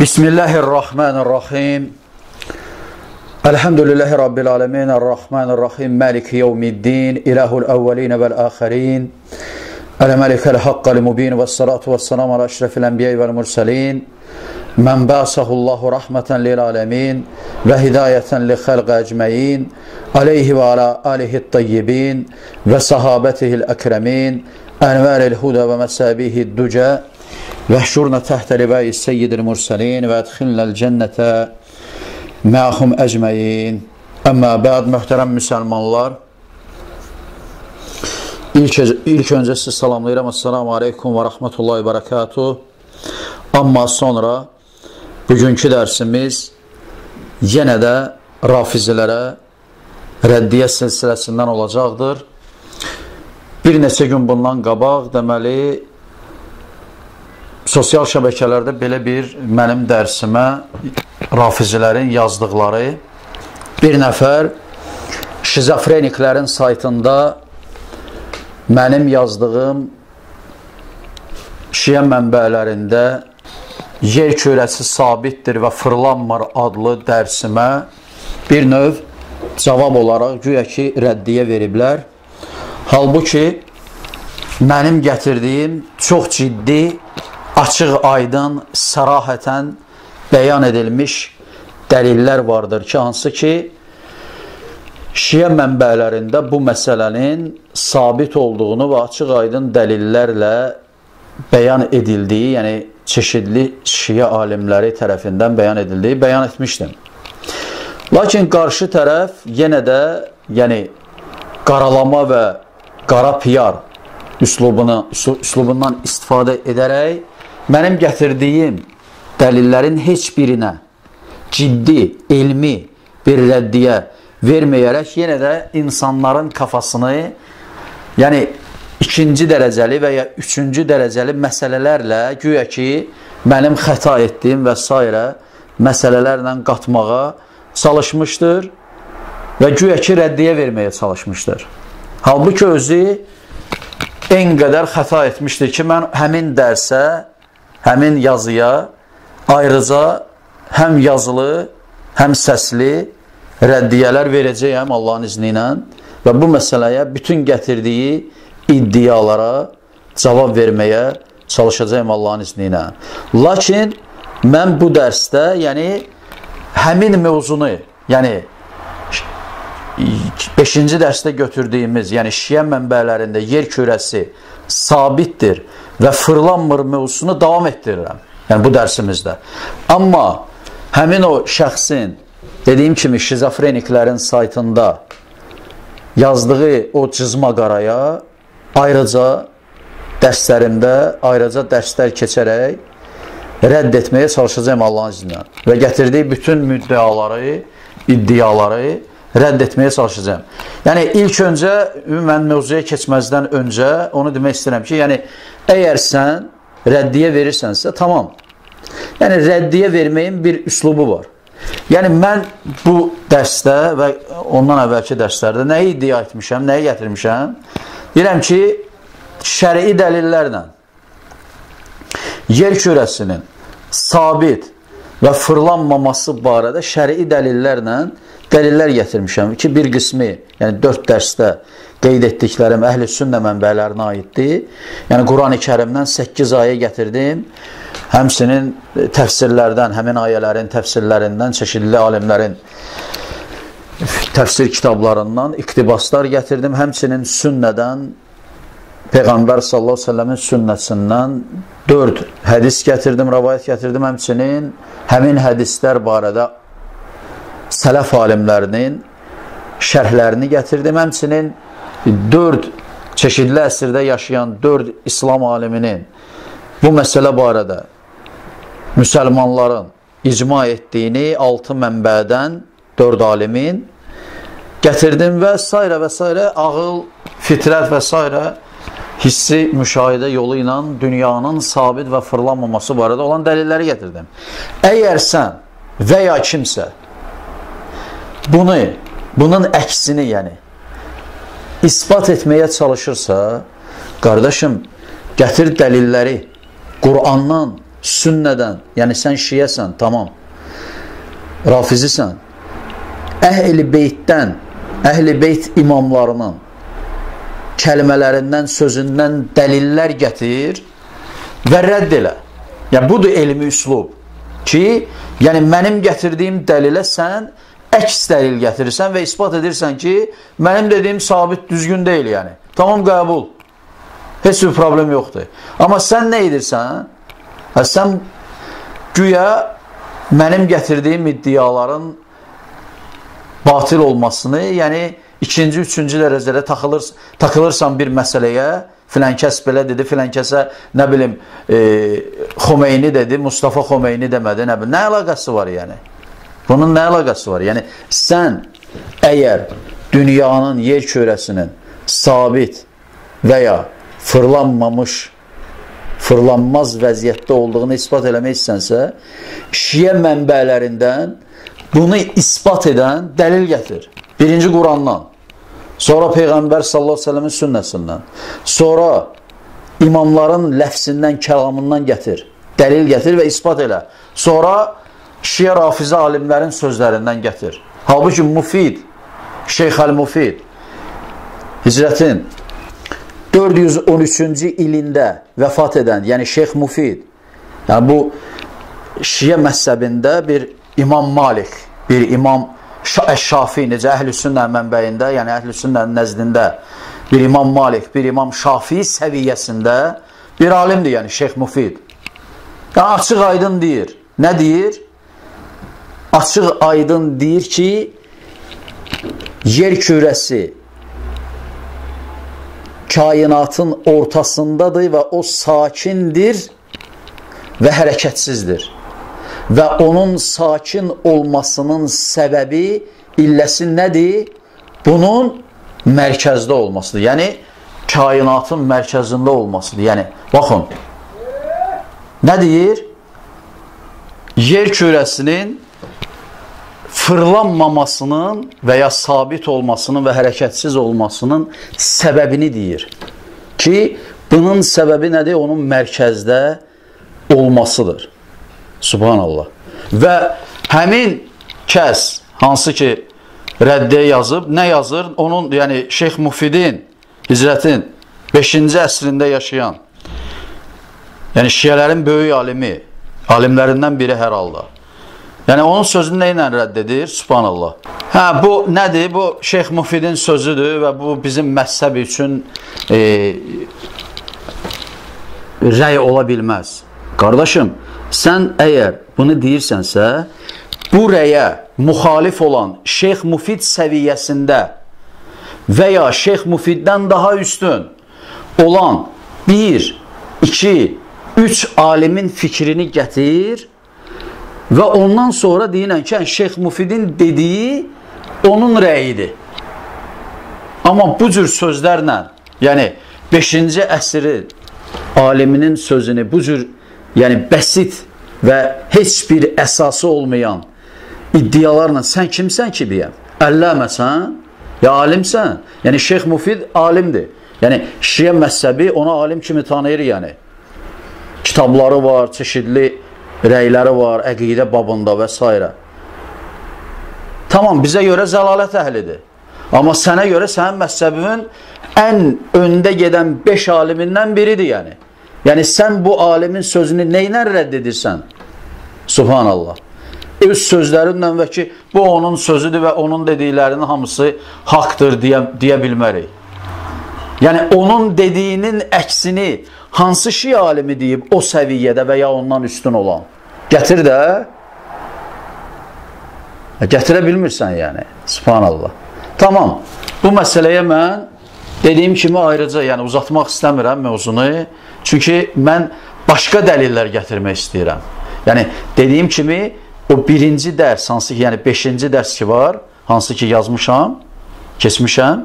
Bismillahirrahmanirrahim. Elhamdülillahi Rabbil alemin. Errahmanirrahim. Maliki yevmiddin. İlahul evvelin vel ahirin. El-Melikel Hakkal Mubin ve salatu ve selamu ala eşrefil enbiya vel mursalin. Men ba'sahullahu rahmeten lil alemin ve hidayeten li halqa ecmeyin. Aleyhi ve ala alihi tayyibin ve sahabetihil ekremin. Envaril huda təhtə libəyi seyyidil mürsəlin və ədxilnəl cənnətə məxum əcməyin. Əmmə bəd möhtərəm müsəlmanlar, ilk, ilk öncə sizi salamlayıram. Assalamu aleykum və rəhmətullahi və bərəkatuh. Amma sonra bugünkü dərsimiz yenə də rafizilərə rəddiyə silsiləsindən olacaqdır. Bir neçə gün bundan qabaq deməli sosial şəbəkələrdə belə bir mənim dərsimə rafizilərin yazdıqları bir nəfər şizofreniklərin saytında mənim yazdığım şiə mənbələrində yer kürəsi sabitdir və fırlanmır adlı dərsimə bir növ cavab olaraq güya ki, rəddiyə veriblər. Halbuki, mənim gətirdiyim çox ciddi açıq, aydın, sərahətən bəyan edilmiş dəlillər vardır ki, hansı ki, şiə mənbələrində bu məsələnin sabit olduğunu və açıq, aydın dəlillərlə bəyan edildiyi, yəni çeşidli şiə alimləri tərəfindən bəyan edildiyi bəyan etmişdim. Lakin qarşı tərəf yenə də, yəni qaralama və qara piyar üslubunu, üslubundan istifadə edərək mənim gətirdiyim dəlillərin heç birinə ciddi, elmi bir rəddiyə verməyərək yenə də insanların kafasını yəni ikinci dərəcəli və ya üçüncü dərəcəli məsələlərlə güya ki, mənim xəta etdiyim və s. məsələlərlə qatmağa çalışmışdır və güya ki, rəddiyə verməyə çalışmışdır. Halbuki özü en qədər xəta etmişdir ki, mən həmin dərsə həmin yazıya ayrıca həm yazılı, həm səsli rəddiyələr verəcəyəm Allahın izni ilə və bu məsələyə bütün gətirdiyi iddialara cavab verməyə çalışacağım Allahın izni ilə. Lakin mən bu dərsdə, yəni həmin mövzunu, yəni 5-ci dərsdə götürdüyümüz, yəni şiə mənbələrində yer kürəsi sabitdir və fırlanmır mövzusunu davam etdirirəm. Yəni bu dərsimizdə. Amma həmin o şəxsin dediyim kimi şizofreniklərin saytında yazdığı o cızma qaraya ayrıca dərslərimdə ayrıca dərslər keçərək rədd etməyə çalışacağım Allahın izni və gətirdiyi bütün müddəaları, iddiaları rədd etməyə çalışacağım. Yəni, ilk öncə, mən mövzuya keçməzdən öncə onu demək istəyirəm ki, yəni, əgər sən rəddiyə verirsənsə, tamam. Yəni, rəddiyə verməyin bir üslubu var. Yəni, mən bu dərsdə və ondan əvvəlki dərslərdə nəyi iddia etmişəm, nəyi gətirmişəm? Deyirəm ki, şəri dəlillərlə yer kürəsinin sabit və fırlanmaması barədə şəri dəlillərlə dəlillər gətirmişəm ki, bir qismi, yəni 4 dərsdə qeyd etdiklərim əhl-i sünnə mənbələrinə aiddir. Yəni Quran-ı Kərimdən 8 ayə gətirdim. Həmsinin təfsirlərdən, həmin ayələrin təfsirlərindən çeşidli alimlərin təfsir kitablarından iqtibaslar gətirdim. Həmsinin sünnədən Peyğəmbər sallallahu əleyhi və səlləmin sünnəsindən 4 hədis gətirdim, rivayet gətirdim. Həmçinin həmin hədislər barədə sələf alimlərinin şərhlərini gətirdim. Həmçinin 4 çeşidli əsrdə yaşayan 4 İslam aliminin bu məsələ barədə müsəlmanların icma etdiyini 6 mənbədən 4 alimin gətirdim və s. və s. ağıl, fitrət və s. hissi müşahidə yolu ilə dünyanın sabit və fırlanmaması barədə olan dəlilləri gətirdim. Əgər sən və ya kimsə bunu, bunun əksini yəni ispat etməyə çalışırsa, qardaşım, gətir dəlilləri Qurandan, sünnədən, yəni sən şiyəsən, tamam, rafizisən, əhl-i beytdən, əhl-i beyt imamlarının kəlmələrindən, sözündən dəlillər gətir və rədd elə. Yəni, budur elmi üslub ki, yəni mənim gətirdiyim dəlilə sən əks dəlil gətirirsən və ispat edirsən ki, mənim dediyim sabit düzgün deyil yəni. Tamam qəbul. Heç bir problem yoxdur. Amma sən nə edirsən? Hə, sən güya mənim gətirdiyim iddiaların batil olmasını, yəni ikinci, üçüncü dərəcədə taxılır, takılırsan bir məsələyə, filan kəs belə dedi, filan kəsə nə bilim e, Xomeyni dedi, Mustafa Xomeyni demədi, nə bilim, nə əlaqəsi var yəni? Bunun nə əlaqəsi var? Yəni sən əgər dünyanın yer kürəsinin sabit və ya fırlanmamış fırlanmaz vəziyyətdə olduğunu ispat eləmək istənsə, şiə mənbələrindən bunu ispat edən dəlil gətir. Birinci Qurandan, sonra Peyğəmbər sallallahu əleyhi və səlləmin sünnəsindən, sonra imamların ləfsindən, kəlamından gətir. Dəlil gətir və ispat elə. Sonra Şiə rafizə alimlərin sözlərindən gətir. Halbuki Mufid, Şeyx Əl-Mufid hicrətin 413-cü ilində vəfat edən, yəni Şeyx Mufid, yəni bu Şiə məzhəbində bir İmam Malik, bir İmam Şafi, necə Əhl-i Sünnə mənbəyində, yəni Əhl-i Sünnənin nəzdində bir İmam Malik, bir İmam Şafi səviyyəsində bir alimdir, yəni Şeyx Mufid. Yəni, açıq aydın deyir. Nə deyir? Açıq aydın deyir ki, yer kürəsi kainatın ortasındadır və o sakindir və hərəkətsizdir. Və onun sakin olmasının səbəbi, illəsi nədir? Bunun mərkəzdə olmasıdır. Yəni, kainatın mərkəzində olmasıdır. Yəni, baxın, nə deyir? Yer kürəsinin fırlanmamasının və ya sabit olmasının və hərəkətsiz olmasının səbəbini deyir. Ki, bunun səbəbi nədir? Onun mərkəzdə olmasıdır. Subhanallah. Və həmin kəs, hansı ki, rəddiyə yazıb, nə yazır? Onun, yəni, Şeyx Mufidin, hicrətin 5-ci əsrində yaşayan, yəni şiyələrin böyük alimi, alimlərindən biri hər halda. Yəni onun sözünü nə ilə rədd edir? Subhanallah. Hə, bu nədir? Bu Şeyx Mufidin sözüdür və bu bizim məhzəb üçün e, rəy ola bilməz. Qardaşım, sən əgər bunu deyirsənsə, bu rəyə müxalif olan Şeyx Mufid səviyyəsində və ya Şeyx Mufiddən daha üstün olan 1, 2, 3 alimin fikrini gətir Və ondan sonra deyilən ki, Şeyx Mufidin dediyi onun rəyidir. Amma bu cür sözlərlə, yəni 5-ci əsri aliminin sözünü bu cür yəni bəsit və heç bir əsası olmayan iddialarla sən kimsən ki deyəm? Əlləməsən, ya alimsən. Yəni Şeyx Mufid alimdir. Yəni Şiə məzhəbi ona alim kimi tanıyır yəni. Kitabları var, çeşidli rəyləri var, əqidə babında və s. Tamam, bizə görə zəlalət əhlidir. Amma sənə görə sənin məzhəbinin ən öndə gedən 5 alimindən biridir yəni. Yəni sən bu alimin sözünü nə ilə rədd edirsən? Subhanallah. Öz sözlərinlə və ki, bu onun sözüdür və onun dediklərinin hamısı haqdır deyə, deyə bilmərik. Yəni onun dediyinin əksini hansı şi alimi deyib o səviyyədə və ya ondan üstün olan? Gətir də. Gətirə bilmirsən yəni. Subhanallah. Tamam. Bu məsələyə mən dediyim kimi ayrıca, yəni uzatmaq istəmirəm mövzunu. Çünki mən başqa dəlillər gətirmək istəyirəm. Yəni dediyim kimi o birinci dərs, hansı ki, yəni 5-ci dərs ki var, hansı ki yazmışam, keçmişəm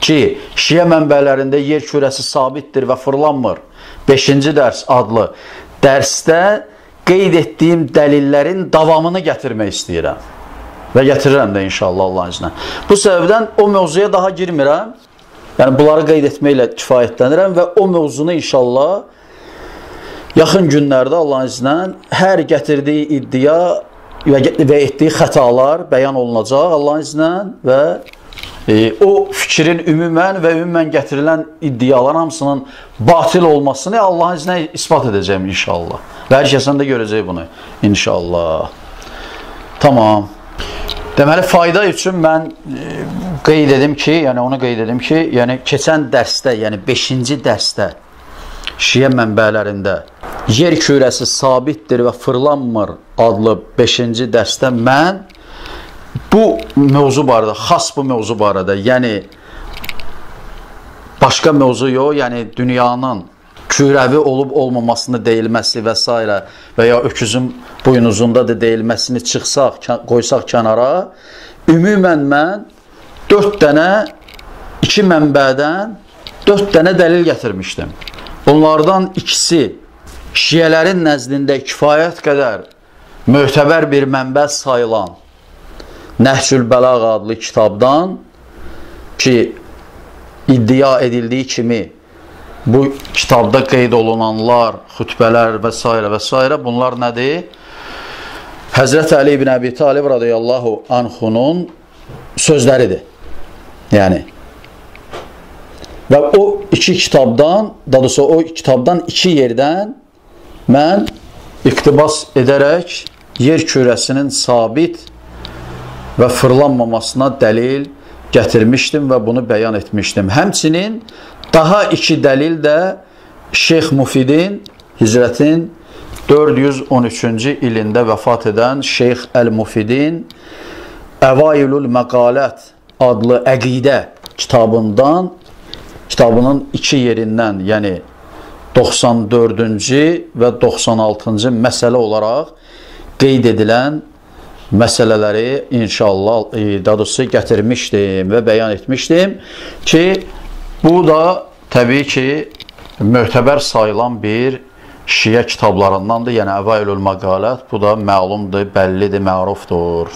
ki, şiə mənbələrində yer kürəsi sabitdir və fırlanmır. 5-ci dərs adlı dərsdə qeyd etdiyim dəlillərin davamını gətirmək istəyirəm. Və gətirirəm də inşallah Allahın izinə. Bu səbəbdən o mövzuya daha girmirəm. Yəni, bunları qeyd etməklə kifayətlənirəm və o mövzunu inşallah yaxın günlərdə Allahın izni hər gətirdiyi iddia və, və etdiyi xətalar bəyan olunacaq Allahın izni və e, o fikrin ümumən və ümumən gətirilən iddialar hamısının batil olmasını Allahın izni isbat edəcəyim inşallah. Və hər kəsən də görəcək bunu inşallah. Tamam. Deməli, fayda üçün mən e, qeyd edim ki, yəni onu qeyd edim ki, yəni keçən dərsdə, yəni 5-ci dərsdə Şiə mənbələrində yer kürəsi sabitdir və fırlanmır adlı 5-ci dərsdə mən bu mövzu barədə, xas bu mövzu barədə, yəni başqa mövzu yox, yəni dünyanın kürəvi olub olmamasını deyilməsi və s. və ya öküzün buynuzunda da deyilməsini çıxsaq, qoysaq kənara, ümumən mən 4 dənə iki mənbədən 4 dənə dəlil gətirmişdim. Bunlardan ikisi şiyələrin nəzdində kifayət qədər möhtəbər bir mənbə sayılan Nəhcül Bəlağ adlı kitabdan ki, iddia edildiyi kimi bu kitabda qeyd olunanlar, xütbələr və s. və s. bunlar nədir? Həzrət Əli ibn Əbi Talib radiyallahu anhunun sözləridir. Yəni, və o iki kitabdan, dadısı o kitabdan iki yerdən mən iqtibas edərək yer kürəsinin sabit və fırlanmamasına dəlil gətirmişdim və bunu bəyan etmişdim. Həmçinin Daha iki dəlil də Şeyx Mufidin hicrətin 413-cü ilində vəfat edən Şeyx Əl-Mufidin Əvailul Məqalət adlı əqidə kitabından kitabının iki yerindən, yəni 94-cü və 96-cı məsələ olaraq qeyd edilən məsələləri inşallah e, dadısı gətirmişdim və bəyan etmişdim ki, Bu da təbii ki, möhtəbər sayılan bir şiə kitablarındandır, yəni Əvailül Məqalət. Bu da məlumdur, bəllidir, mərufdur.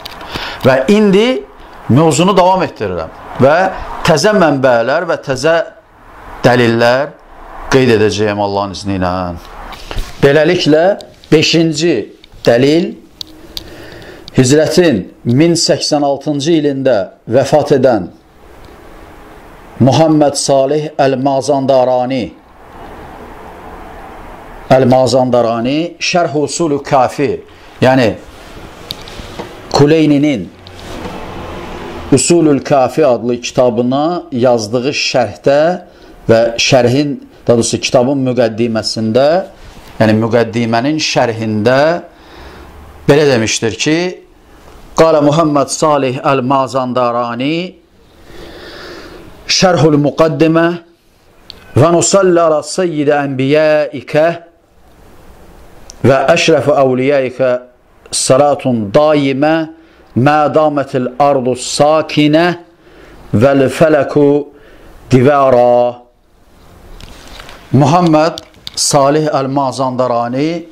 Və indi mövzunu davam etdirirəm və təzə mənbələr və təzə dəlillər qeyd edəcəyəm Allahın izni ilə. Beləliklə, 5-ci dəlil Hicrətin 1086-cı ilində vəfat edən Muhammed Salih Əl-Mazandarani Əl-Mazandarani Şərh Usulü Kafi yəni Kuleyninin Usulül Kafi adlı kitabına yazdığı şərhdə və şərhin, daha doğrusu kitabın müqəddiməsində, yəni müqəddimənin şərhində belə demişdir ki, قال محمد صالح المازنداراني شرح المقدمة ونصلى على سيد أنبيائك وأشرف أوليائك صلاة دائمة ما دامت الأرض الساكنة والفلك دوارا محمد صالح المازندراني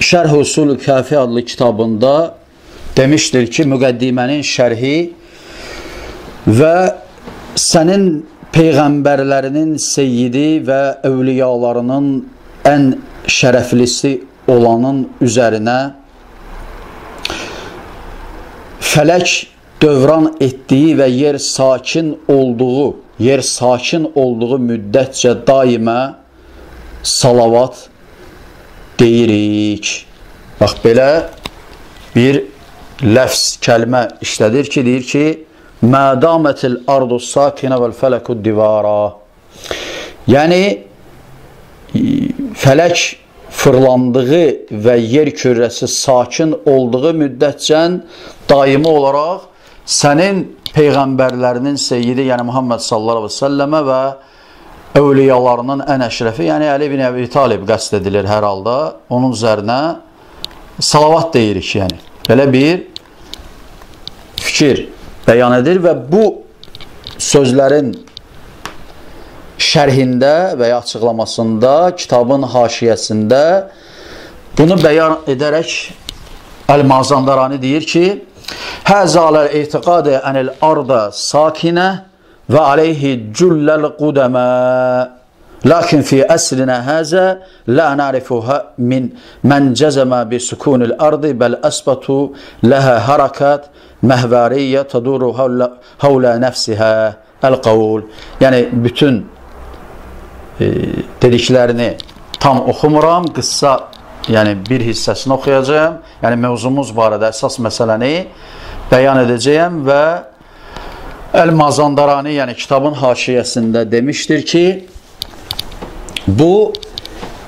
شرح سلوك كافي adlı kitabında demişdir ki, müqəddimənin şərhi və sənin peyğəmbərlərinin seyyidi və övliyalarının ən şərəflisi olanın üzərinə fələk dövran etdiyi və yer sakin olduğu, yer sakin olduğu müddətcə daimə salavat deyirik. Bax, belə bir ləfs, kəlmə işlədir ki, deyir ki, Mə damətil ardu sakinə vəl fələkud divara. Yəni, fələk fırlandığı və yer kürrəsi sakin olduğu müddətcən daimi olaraq sənin peyğəmbərlərinin seyyidi, yəni Muhammed sallallahu aleyhi ve səlləmə və övliyalarının ən əşrəfi, yəni Əli bin Əbi Talib qəst edilir hər halda. Onun üzərinə salavat deyirik, yəni. Belə bir fikir bəyan edir və bu sözlərin şərhində və ya açıqlamasında, kitabın haşiyəsində bunu bəyan edərək Əl-Mazandarani deyir ki, Həzələr etiqadə ənil arda sakinə və aleyhi cülləl qudəmə Lakin fi əsrinə həzə la na'rifuha min mən cəzəmə bi sukunil ardı bəl əsbatu ləhə harakat məhvariyyə taduru havlə nəfsihə əl-qavul. Yəni, bütün e, dediklərini tam oxumuram, qıssa yəni bir hissəsini oxuyacağam. Yəni mövzumuz barədə əsas məsələni bəyan edəcəyəm və Əl-Mazandarani, yəni kitabın haşiyəsində demişdir ki, bu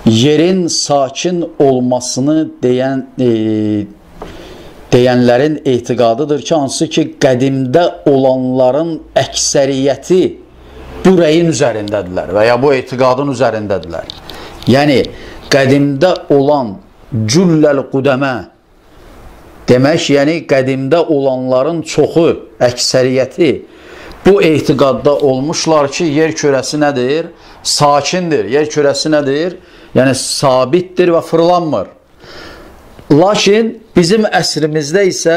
yerin sakin olmasını deyən e, deyənlərin etiqadıdır ki, hansı ki, qədimdə olanların əksəriyyəti bu rəyin üzərindədirlər və ya bu etiqadın üzərindədirlər. Yəni, qədimdə olan cülləl qudəmə demək, yəni qədimdə olanların çoxu, əksəriyyəti bu etiqadda olmuşlar ki, yer kürəsi nədir? Sakindir. Yer kürəsi nədir? Yəni sabitdir və fırlanmır. Lakin bizim əsrimizdə isə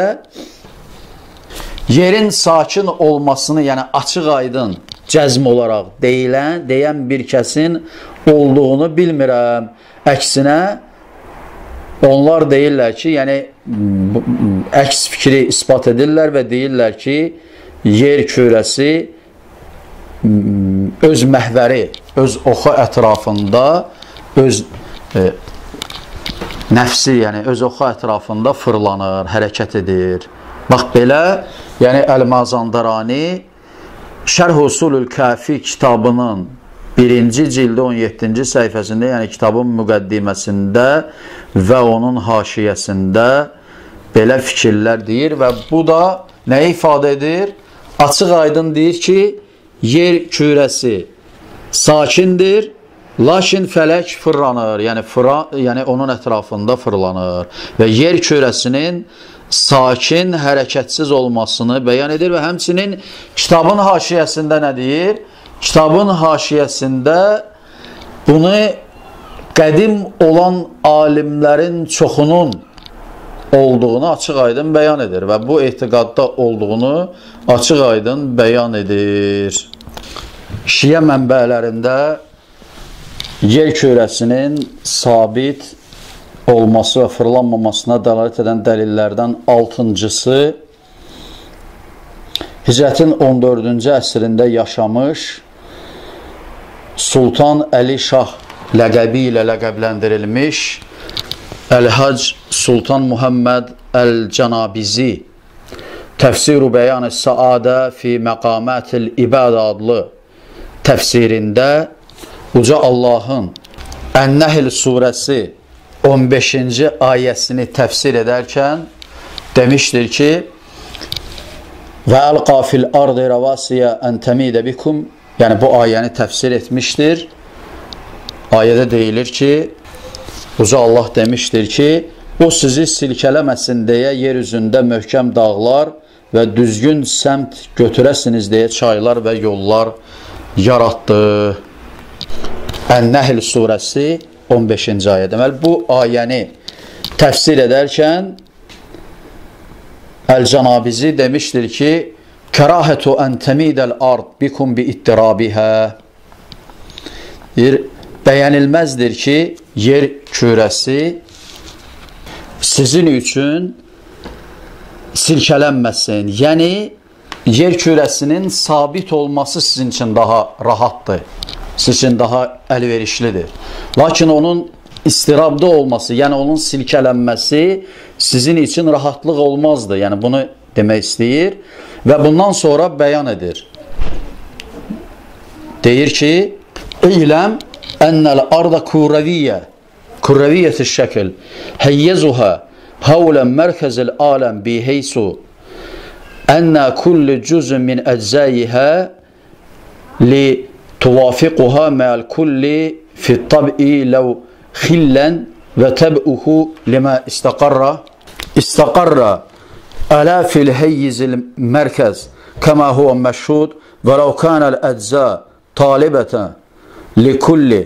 yerin sakin olmasını, yəni açıq aydın cəzm olaraq deyilən, deyən bir kəsin olduğunu bilmirəm. Əksinə onlar deyirlər ki, yəni əks fikri isbat edirlər və deyirlər ki, yer kürəsi öz məhvəri, öz oxu ətrafında, öz e, nəfsi, yəni öz oxu ətrafında fırlanır, hərəkət edir. Bax belə, yəni Əl-Mazandarani Şərh Usulül Kafi kitabının birinci cildi 17-ci səhifəsində, yəni kitabın müqəddiməsində və onun haşiyəsində belə fikirlər deyir və bu da nə ifadə edir? Açıq aydın deyir ki, yer kürəsi sakindir, lakin fələk fırlanır, yəni, fıra, yəni onun ətrafında fırlanır və yer kürəsinin sakin, hərəkətsiz olmasını bəyan edir və həmçinin kitabın haşiyəsində nə deyir? Kitabın haşiyəsində bunu qədim olan alimlərin çoxunun olduğunu açıq aydın bəyan edir və bu etiqadda olduğunu açıq aydın bəyan edir. Şiyə mənbələrində yer kürəsinin sabit olması və fırlanmamasına dəlalət edən dəlillərdən altıncısı Hicrətin 14-cü əsrində yaşamış Sultan Əli Şah ləqəbi ilə ləqəbləndirilmiş Əl-Hac Sultan Muhammed Əl-Canabizi Təfsir-u Bəyan-ı Saadə fi Məqamətil İbadə adlı təfsirində Uca Allahın Ən-Nəhl surəsi 15-ci ayəsini təfsir edərkən demişdir ki və əlqa fil ardı rəvasiyə ən təmidə bikum yəni bu ayəni təfsir etmişdir. Ayədə deyilir ki Uca Allah demişdir ki, o sizi silkələməsin deyə yer üzündə möhkəm dağlar və düzgün səmt götürəsiniz deyə çaylar və yollar yaratdı. Ən-Nəhl surəsi 15-ci ayə. Deməli, bu ayəni təfsir edərkən Əl-Canabizi demişdir ki, Kərahətu ən təmidəl ard bikum bi ittirabihə deyir, bəyənilməzdir ki, yer kürəsi sizin üçün silkələnməsin. Yəni, yer kürəsinin sabit olması sizin üçün daha rahatdır, sizin üçün daha əlverişlidir. Lakin onun istirabda olması, yəni onun silkələnməsi sizin üçün rahatlıq olmazdı. Yəni, bunu demək istəyir və bundan sonra bəyan edir. Deyir ki, eyləm أن الأرض كروية كروية الشكل هيزها حول مركز العالم بحيث أن كل جزء من أجزائها لتوافقها مع الكل في الطبع لو خلا وتبعه لما استقر. استقر ألا في الهيز المركز كما هو مشهود ولو كان الأجزاء طالبة. لكل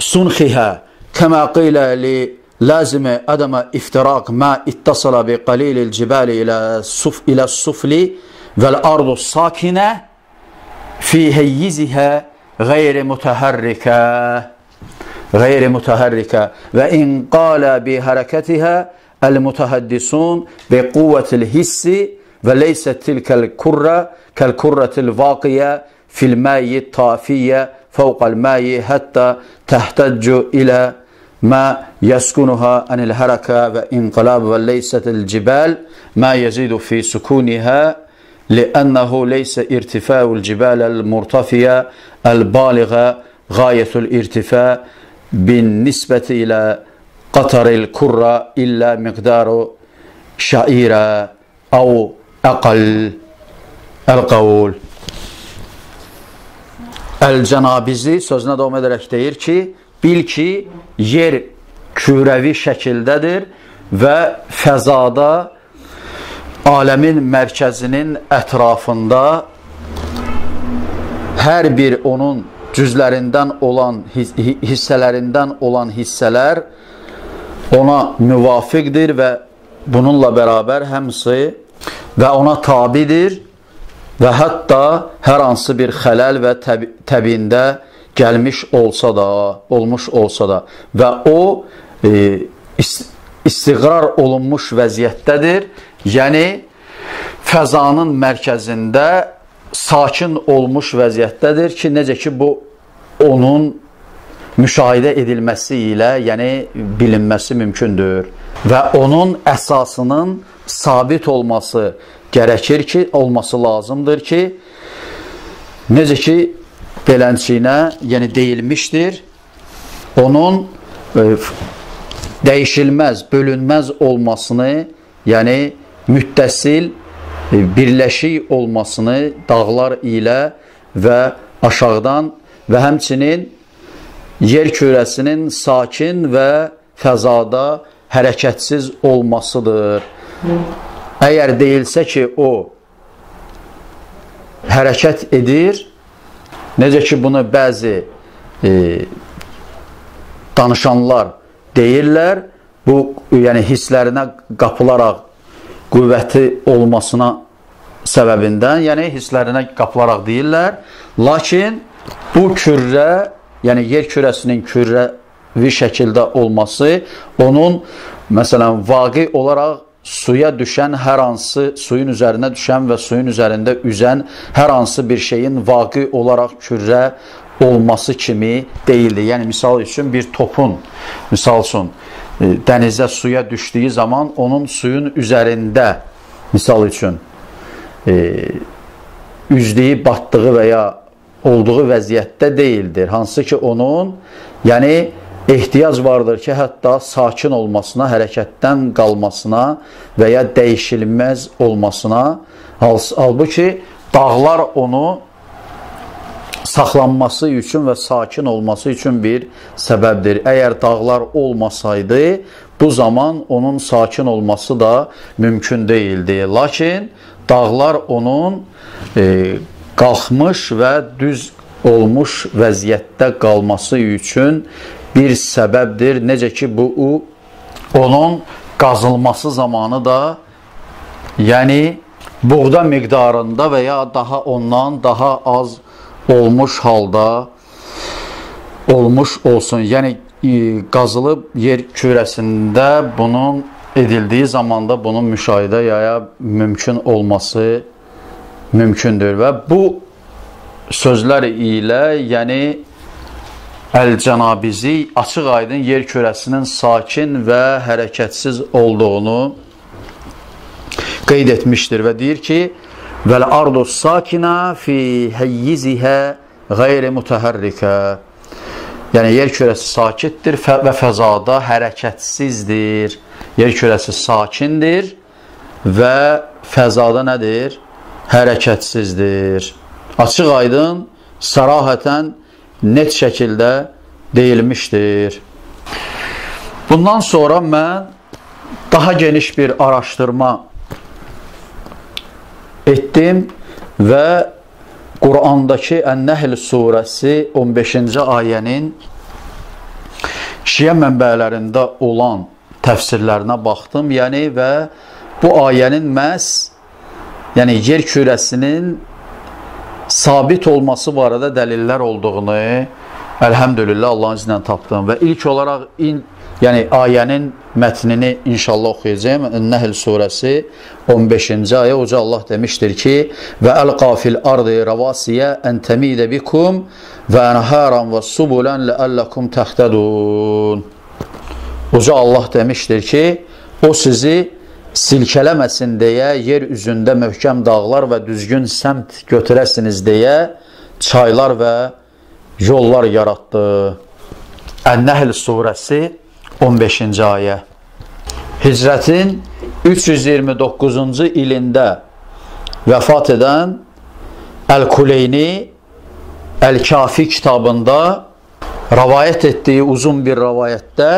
لسنخها كما قيل لازم عدم افتراق ما اتصل بقليل الجبال إلى إلى السفل والأرض الساكنة fi heyyizihə qeyri mütəhərrikə غير متحركة. وإن قال بحركتها المتحدثون بقوة الحس وليست تلك الكرة كالكرة الواقية في الماء الطافية فوق الماء حتى تحتج إلى ما يسكنها عن الحركة وإنقلاب. وليست الجبال ما يزيد في سكونها لأنه ليس ارتفاع الجبال المرتفية البالغة غاية الارتفاع بالنسبة إلى قطر الكرة إلا مقدار شعيرة أو أقل القول Əl-Cənabizi sözünə davam edərək deyir ki, bil ki, yer kürəvi şəkildədir və fəzada aləmin mərkəzinin ətrafında hər bir onun cüzlərindən olan, hissələrindən olan hissələr ona müvafiqdir və bununla bərabər həmsi və ona tabidir və hətta hər hansı bir xələl və təb təbində gəlmiş olsa da, olmuş olsa da və o e, istiqrar olunmuş vəziyyətdədir. Yəni fəzanın mərkəzində sakin olmuş vəziyyətdədir ki, necə ki bu onun müşahidə edilməsi ilə, yəni bilinməsi mümkündür və onun əsasının sabit olması gərəkir ki, olması lazımdır ki, necə ki, belənçiyinə, yəni deyilmişdir, onun e, dəyişilməz, bölünməz olmasını, yəni müttəsil, e, birləşik olmasını dağlar ilə və aşağıdan və həmçinin yer kürəsinin sakin və fəzada hərəkətsiz olmasıdır. Əgər deyilsə ki, o hərəkət edir, necə ki, bunu bəzi e, danışanlar deyirlər, bu yəni hisslərinə qapılaraq qüvvəti olmasına səbəbindən, yəni hisslərinə qapılaraq deyirlər. Lakin bu kürrə, yəni yer kürəsinin kürrəvi şəkildə olması onun məsələn vaqi olaraq suya düşən hər hansı, suyun üzərinə düşən və suyun üzərində üzən hər hansı bir şeyin vaqi olaraq kürrə olması kimi deyildi. Yəni, misal üçün bir topun, misal üçün, e, dənizə suya düşdüyü zaman onun suyun üzərində, misal üçün, e, üzdüyü, batdığı və ya olduğu vəziyyətdə deyildir. Hansı ki, onun, yəni, ehtiyac vardır ki, hətta sakin olmasına, hərəkətdən qalmasına və ya dəyişilməz olmasına. Halbuki dağlar onu saxlanması üçün və sakin olması üçün bir səbəbdir. Əgər dağlar olmasaydı, bu zaman onun sakin olması da mümkün deyildi. Lakin dağlar onun e, qalxmış və düz olmuş vəziyyətdə qalması üçün bir səbəbdir. Necə ki, bu onun qazılması zamanı da yəni buğda miqdarında və ya daha ondan daha az olmuş halda olmuş olsun. Yəni e, qazılıb yer kürəsində bunun edildiyi zamanda bunun müşahidə yaya mümkün olması mümkündür və bu sözlər ilə yəni Əl-Cənabizi açıq aydın yer kürəsinin sakin və hərəkətsiz olduğunu qeyd etmişdir və deyir ki, Vəl ardu sakina fi həyyizihə qeyri mütəhərrikə Yəni, yer kürəsi sakitdir və fəzada hərəkətsizdir. Yer kürəsi sakindir və fəzada nədir? Hərəkətsizdir. Açıq aydın, sarahətən net şəkildə deyilmişdir. Bundan sonra mən daha geniş bir araşdırma etdim və Qurandakı Ən-Nəhl surəsi 15-ci ayənin şiə mənbələrində olan təfsirlərinə baxdım. Yəni və bu ayənin məhz yəni yer kürəsinin sabit olması barədə dəlillər olduğunu əlhəmdülillah Allahın izni ilə tapdım və ilk olaraq in, yəni ayənin mətnini inşallah oxuyacağım. Nəhl surəsi 15-ci ayə Uca Allah demişdir ki: "Və əlqafil ardı ravasiyə ən təmidə bikum və enharan və subulan ləəllakum təhtədun." Uca Allah demişdir ki, o sizi silkələməsin deyə yer üzündə möhkəm dağlar və düzgün səmt götürəsiniz deyə çaylar və yollar yaratdı. Ən-Nəhl surəsi 15-ci ayə. Hicrətin 329-cu ilində vəfat edən Əl-Kuleyni Əl-Kafi kitabında rəvayət etdiyi uzun bir rəvayətdə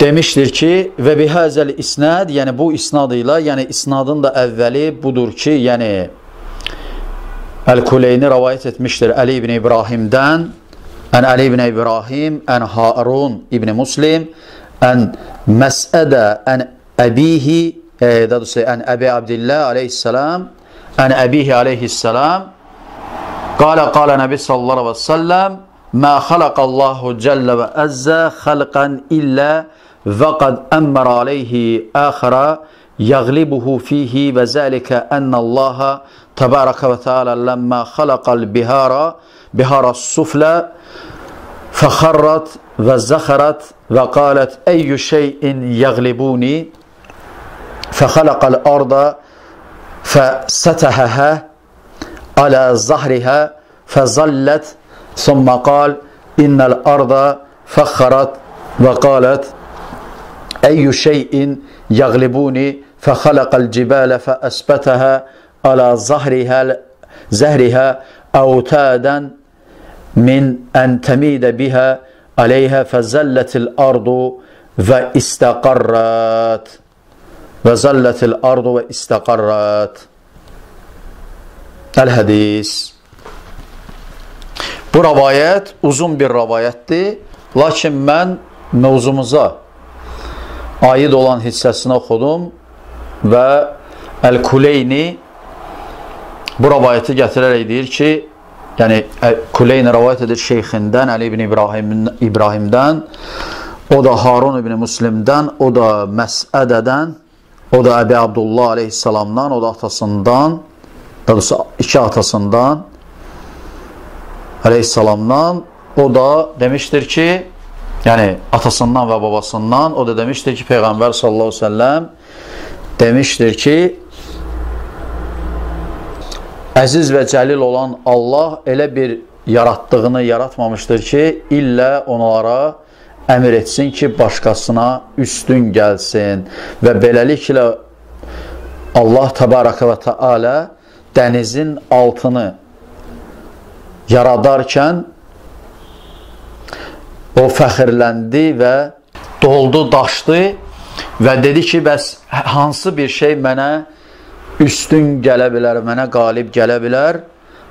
demişdir ki, və bihəzəl isnad, yəni bu isnad ilə, yəni isnadın da əvvəli budur ki, yəni Əl-Kuleyni rəvayət etmişdir Əli ibn İbrahimdən, ən Əli ibn İbrahim, ən Harun ibn Muslim, ən Məsədə, ən Əbihi, e, dadusu, ən Əbi Abdillah aleyhissalam, ən Əbihi aleyhissalam, qalə qalə Nəbi sallallahu aleyhi və səlləm, mə xalaqallahu cəllə və əzzə xalqan illə وقد أمر عليه آخر يغلبه فيه وذلك أن الله تبارك وتعالى لما خلق البهار بهار السفلى فخرت وزخرت وقالت أي شيء يغلبوني؟ فخلق الأرض فستهها على ظهرها فظلت ثم قال إن الأرض فخرت وقالت أي شيء يغلبوني فخلق الجبال فأثبتها على ظهرها زهرها أوتادا من أن تميد بها عليها فزلت الأرض واستقرت وزلت الأرض واستقرت. El-Hədis Bu rəvayət uzun bir rəvayətdir, lakin mən mövzumuza aid olan hissəsini oxudum və Əl-Kuleyni bu rəvayəti gətirərək deyir ki, yəni Kuleyni rəvayət edir şeyxindən, Əli ibn İbrahim, İbrahimdən, o da Harun ibn Müslimdən, o da Məsədədən, o da Əbi Abdullah aleyhissalamdan, o da atasından, doğrusu iki atasından, aleyhissalamdan, o da demişdir ki, yəni atasından və babasından o da demişdir ki, Peyğəmbər sallallahu əleyhi və səlləm demişdir ki, əziz və cəlil olan Allah elə bir yaratdığını yaratmamışdır ki, illə onlara əmr etsin ki, başqasına üstün gəlsin və beləliklə Allah təbarəkə və təalə dənizin altını yaradarkən o fəxirləndi və doldu, daşdı və dedi ki, bəs hansı bir şey mənə üstün gələ bilər, mənə qalib gələ bilər?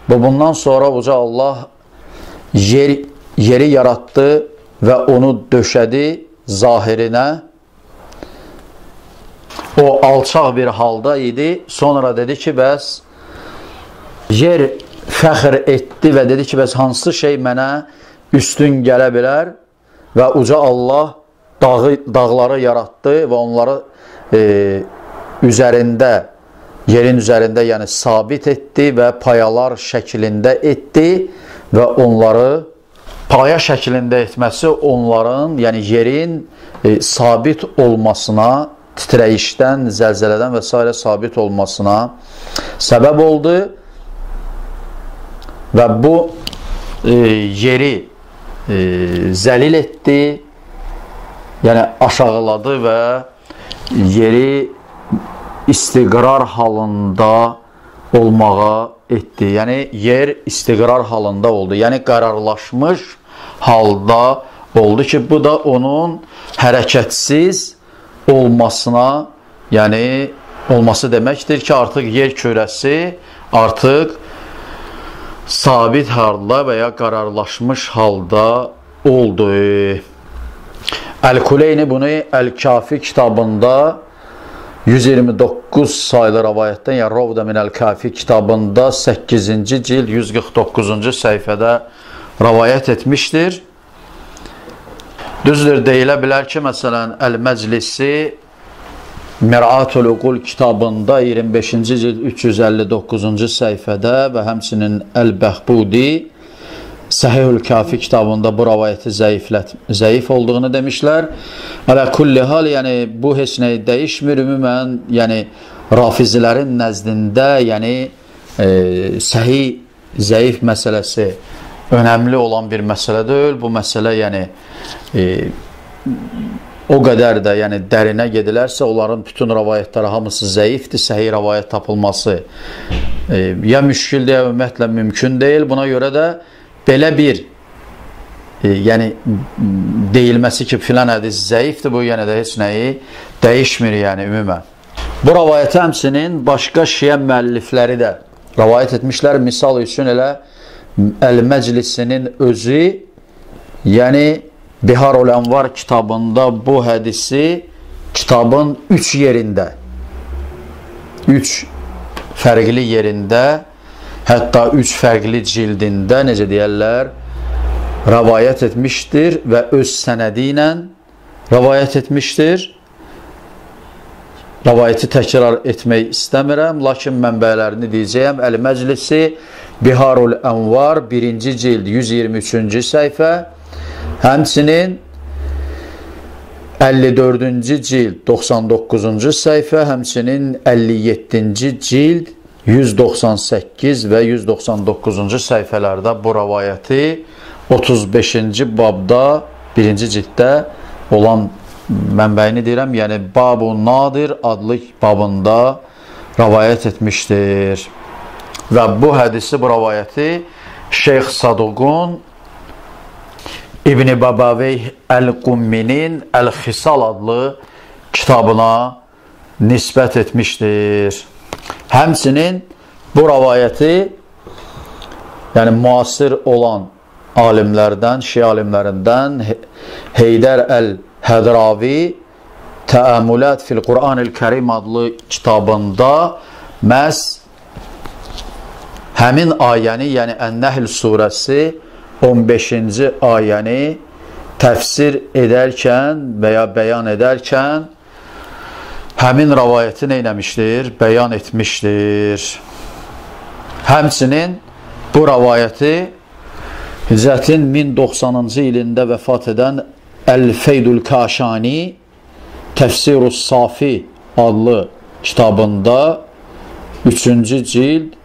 Və bundan sonra uca Allah yer, yeri yaratdı və onu döşədi zahirinə. O alçaq bir halda idi. Sonra dedi ki, bəs yer fəxr etdi və dedi ki, bəs hansı şey mənə üstün gələ bilər və uca Allah dağı, dağları yaratdı və onları e, üzərində, yerin üzərində yəni sabit etdi və payalar şəklində etdi və onları paya şəklində etməsi onların, yəni yerin e, sabit olmasına, titrəyişdən, zəlzələdən və s. sabit olmasına səbəb oldu və bu e, yeri e, zəlil etdi, yəni aşağıladı və yeri istiqrar halında olmağa etdi. Yəni, yer istiqrar halında oldu. Yəni, qərarlaşmış halda oldu ki, bu da onun hərəkətsiz olmasına, yəni, olması deməkdir ki, artıq yer kürəsi artıq sabit halda və ya qərarlaşmış halda oldu. Əl-Kuleyni bunu Əl-Kafi kitabında 129 sayılı rəvayətdən, yəni Rovda Minəl Kafi kitabında 8-ci cild 149-cu səhifədə rəvayət etmişdir. Düzdür, deyilə bilər ki, məsələn, Əl-Məclisi Mir'atul Uqul kitabında 25-ci cild 359-cu səhifədə və həmçinin Əl-Bəhbudi Səhihül Kafi kitabında bu rəvayəti zəiflət, zəif olduğunu demişlər. Ələ kulli hal, yəni bu heç nəyi dəyişmir. Ümumən, yəni rafizilərin nəzdində, yəni e, səhih, zəif məsələsi önəmli olan bir məsələ deyil. Bu məsələ, yəni e, o qədər də yəni dərinə gedilərsə, onların bütün rəvayətləri hamısı zəifdir, səhih rəvayət tapılması e, ya müşkildir, ya ümumiyyətlə mümkün deyil. Buna görə də belə bir e, yəni deyilməsi ki, filan hədis zəifdir, bu yenə də heç nəyi dəyişmir, yəni ümumən. Bu rəvayəti həmsinin başqa şiə müəllifləri də rəvayət etmişlər. Misal üçün elə Əl-Məclisinin özü, yəni Biharul Ənvar kitabında bu hədisi kitabın üç yerində, üç fərqli yerində hətta üç fərqli cildində, necə deyərlər, rəvayət etmişdir və öz sənədi ilə rəvayət etmişdir. Rəvayəti təkrar etmək istəmirəm, lakin mənbələrini deyəcəyəm. Əl-Məclisi Biharul Ənvar 1-ci cild 123-cü səhifə, həmçinin 54-cü cild 99-cu səhifə, həmçinin 57-ci cild 198 və 199-cu səhifələrdə bu rəvayəti 35-ci babda, birinci ciddə olan mənbəyini deyirəm, yəni Babu Nadir adlı babında rəvayət etmişdir. Və bu hədisi, bu rəvayəti Şeyx Saduqun İbn-i Babavey Əl-Qumminin Əl-Xisal adlı kitabına nisbət etmişdir. Həmçinin bu rəvayəti yəni müasir olan alimlərdən, şi alimlərindən Heydər Əl-Hədravi Təəmmülət fil Quran-ül Kərim adlı kitabında məhz həmin ayəni, yəni Ən-Nəhl surəsi 15-ci ayəni təfsir edərkən və ya bəyan edərkən həmin rəvayəti neynəmişdir? Bəyan etmişdir. Həmçinin bu rəvayəti Hicrətin 1090-cı ilində vəfat edən Əl-Feydül Kaşani Təfsirus Safi adlı kitabında 3-cü cild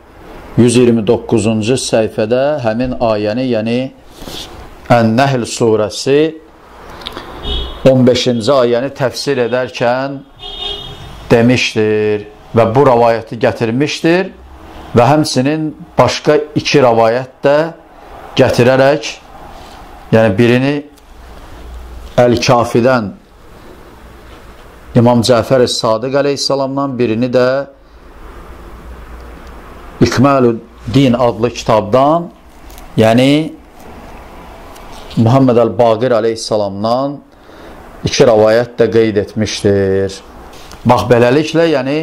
129-cu səhifədə həmin ayəni, yəni Ən-Nəhl surəsi 15-ci ayəni təfsir edərkən demişdir və bu rəvayəti gətirmişdir və həmsinin başqa iki rəvayət də gətirərək, yəni birini Əl-Kafidən İmam Cəfər Sadiq əleyhissalamdan, birini də İkmalü Din adlı kitabdan, yəni Muhammed Əl-Baqir əleyhissalamdan iki rəvayət də qeyd etmişdir. Bax, beləliklə, yəni,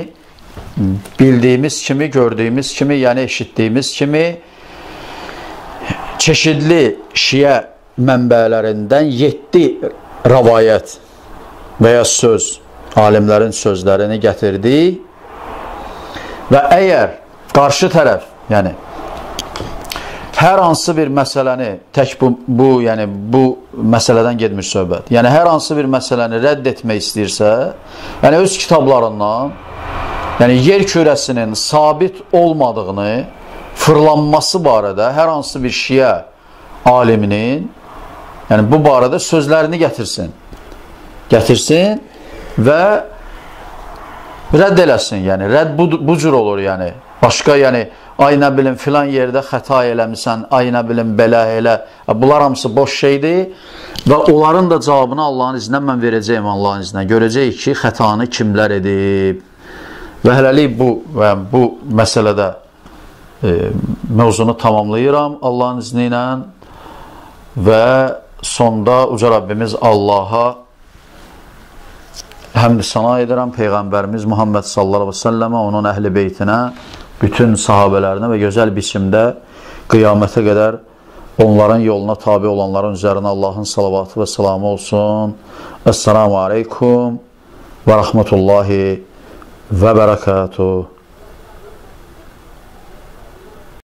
bildiyimiz kimi, gördüyümüz kimi, yəni eşitdiyimiz kimi çeşidli şiə mənbələrindən 7 rəvayət və ya söz, alimlərin sözlərini gətirdik və əgər qarşı tərəf, yəni hər hansı bir məsələni tək bu, bu, yəni bu məsələdən getmir söhbət. Yəni hər hansı bir məsələni rədd etmək istəyirsə, yəni öz kitablarından, yəni yer kürəsinin sabit olmadığını, fırlanması barədə hər hansı bir şiə aliminin, yəni bu barədə sözlərini gətirsin. Gətirsin və rədd eləsin. Yəni rədd bu, bu cür olur, yəni. Başqa, yəni ay nə bilim filan yerdə xəta eləmisən, ay nə bilim belə elə. Bunlar hamısı boş şeydir və onların da cavabını Allahın iznə mən verəcəyim Allahın iznə. Görəcəyik ki, xətanı kimlər edib. Və hələlik bu və bu məsələdə e, mövzunu tamamlayıram Allahın izni ilə və sonda uca Rabbimiz Allaha həmd sana edirəm Peyğəmbərimiz Muhammed sallallahu əleyhi və səlləmə, onun əhli beytinə, bütün sahabələrinə və gözəl biçimdə qiyamətə qədər onların yoluna tabi olanların üzərinə Allahın salavatı və salamı olsun. Esselamu aleykum və rəhmətullahi və bərəkatuhu.